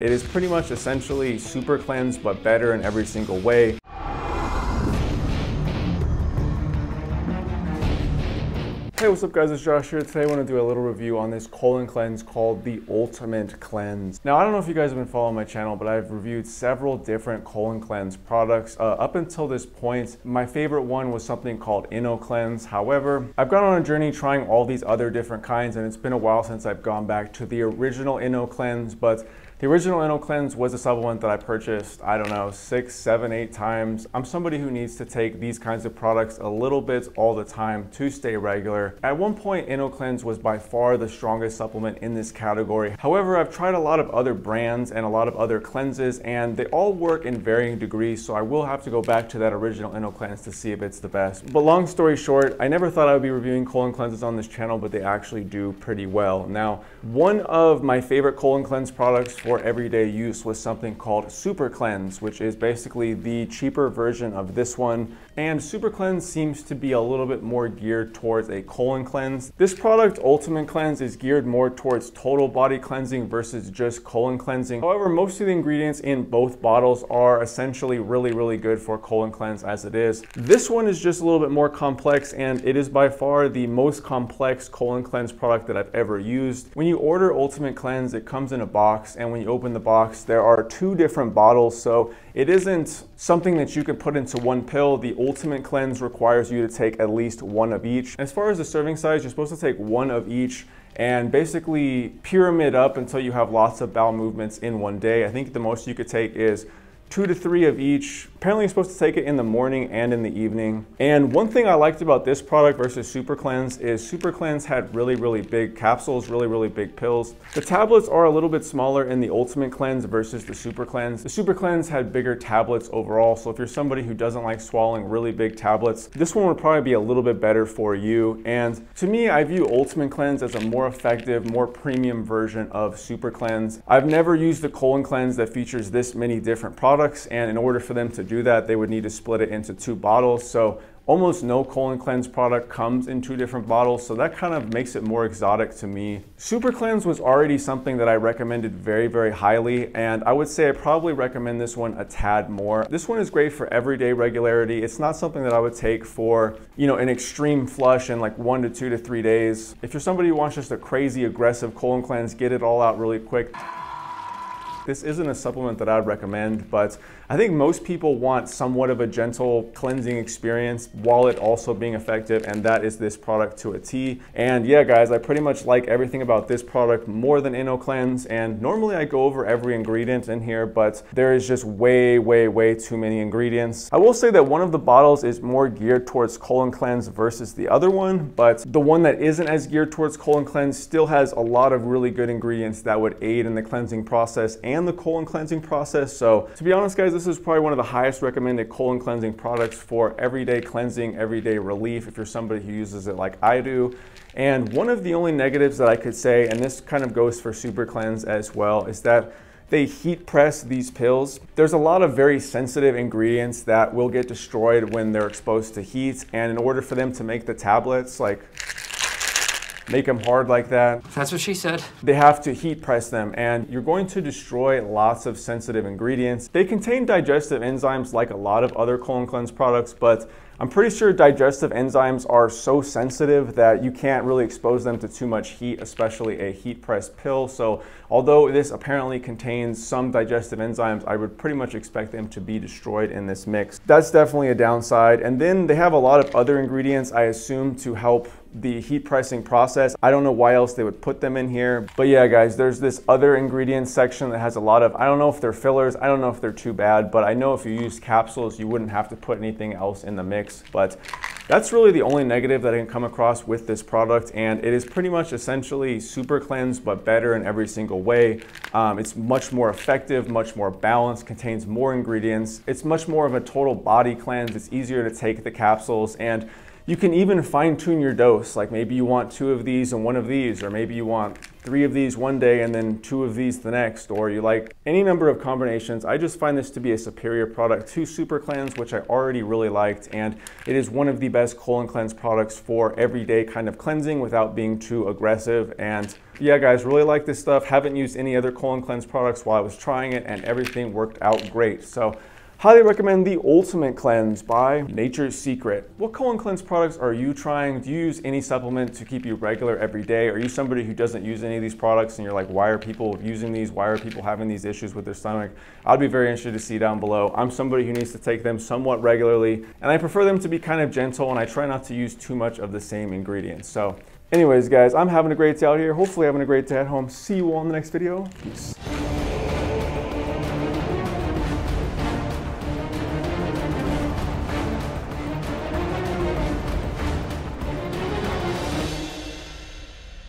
It is pretty much essentially super cleanse, but better in every single way. Hey, what's up guys, it's Josh here. Today I want to do a little review on this colon cleanse called the Ultimate Cleanse. Now, I don't know if you guys have been following my channel, but I've reviewed several different colon cleanse products. Uh, up until this point, my favorite one was something called InnoCleanse. However, I've gone on a journey trying all these other different kinds, and it's been a while since I've gone back to the original InnoCleanse, but the original InnoCleanse was a supplement that I purchased, I don't know, six, seven, eight times. I'm somebody who needs to take these kinds of products a little bit all the time to stay regular. At one point, InnoCleanse was by far the strongest supplement in this category. However, I've tried a lot of other brands and a lot of other cleanses, and they all work in varying degrees, so I will have to go back to that original InnoCleanse to see if it's the best. But long story short, I never thought I would be reviewing colon cleanses on this channel, but they actually do pretty well. Now, one of my favorite colon cleanse products for everyday use was something called Super Cleanse, which is basically the cheaper version of this one. And Super Cleanse seems to be a little bit more geared towards a colon cleanse. This product, Ultimate Cleanse, is geared more towards total body cleansing versus just colon cleansing. However, most of the ingredients in both bottles are essentially really, really good for colon cleanse as it is. This one is just a little bit more complex and it is by far the most complex colon cleanse product that I've ever used. When you order Ultimate Cleanse, it comes in a box and when when you open the box, there are two different bottles. So it isn't something that you could put into one pill. The Ultimate Cleanse requires you to take at least one of each. As far as the serving size, you're supposed to take one of each and basically pyramid up until you have lots of bowel movements in one day. I think the most you could take is two to three of each. Apparently you're supposed to take it in the morning and in the evening. And one thing I liked about this product versus Super Cleanse is Super Cleanse had really, really big capsules, really, really big pills. The tablets are a little bit smaller in the Ultimate Cleanse versus the Super Cleanse. The Super Cleanse had bigger tablets overall, so if you're somebody who doesn't like swallowing really big tablets, this one would probably be a little bit better for you. And to me, I view Ultimate Cleanse as a more effective, more premium version of Super Cleanse. I've never used the colon cleanse that features this many different products products and in order for them to do that they would need to split it into two bottles. So almost no colon cleanse product comes in two different bottles so that kind of makes it more exotic to me. Super cleanse was already something that i recommended very very highly and i would say i probably recommend this one a tad more. This one is great for everyday regularity. It's not something that i would take for you know an extreme flush in like one to two to three days. If you're somebody who wants just a crazy aggressive colon cleanse get it all out really quick this isn't a supplement that I'd recommend, but I think most people want somewhat of a gentle cleansing experience while it also being effective, and that is this product to a T. And yeah, guys, I pretty much like everything about this product more than InnoCleanse, and normally I go over every ingredient in here, but there is just way, way, way too many ingredients. I will say that one of the bottles is more geared towards colon cleanse versus the other one, but the one that isn't as geared towards colon cleanse still has a lot of really good ingredients that would aid in the cleansing process and and the colon cleansing process. So to be honest, guys, this is probably one of the highest recommended colon cleansing products for everyday cleansing, everyday relief if you're somebody who uses it like I do. And one of the only negatives that I could say, and this kind of goes for Super Cleanse as well, is that they heat press these pills. There's a lot of very sensitive ingredients that will get destroyed when they're exposed to heat. And in order for them to make the tablets, like make them hard like that. That's what she said. They have to heat press them and you're going to destroy lots of sensitive ingredients. They contain digestive enzymes like a lot of other colon cleanse products, but I'm pretty sure digestive enzymes are so sensitive that you can't really expose them to too much heat, especially a heat press pill. So although this apparently contains some digestive enzymes, I would pretty much expect them to be destroyed in this mix. That's definitely a downside. And then they have a lot of other ingredients, I assume, to help the heat pressing process. I don't know why else they would put them in here. But yeah, guys, there's this other ingredients section that has a lot of, I don't know if they're fillers, I don't know if they're too bad, but I know if you use capsules, you wouldn't have to put anything else in the mix. But that's really the only negative that I can come across with this product. And it is pretty much essentially super cleanse, but better in every single way. Um, it's much more effective, much more balanced, contains more ingredients. It's much more of a total body cleanse. It's easier to take the capsules and you can even fine tune your dose. Like maybe you want two of these and one of these, or maybe you want three of these one day and then two of these the next, or you like any number of combinations, I just find this to be a superior product to Super Cleanse, which I already really liked. And it is one of the best colon cleanse products for everyday kind of cleansing without being too aggressive. And yeah, guys, really like this stuff. Haven't used any other colon cleanse products while I was trying it and everything worked out great. So Highly recommend the Ultimate Cleanse by Nature's Secret. What colon cleanse products are you trying? Do you use any supplement to keep you regular every day? Are you somebody who doesn't use any of these products and you're like, why are people using these? Why are people having these issues with their stomach? I'd be very interested to see down below. I'm somebody who needs to take them somewhat regularly and I prefer them to be kind of gentle and I try not to use too much of the same ingredients. So anyways, guys, I'm having a great day out here. Hopefully having a great day at home. See you all in the next video. Peace.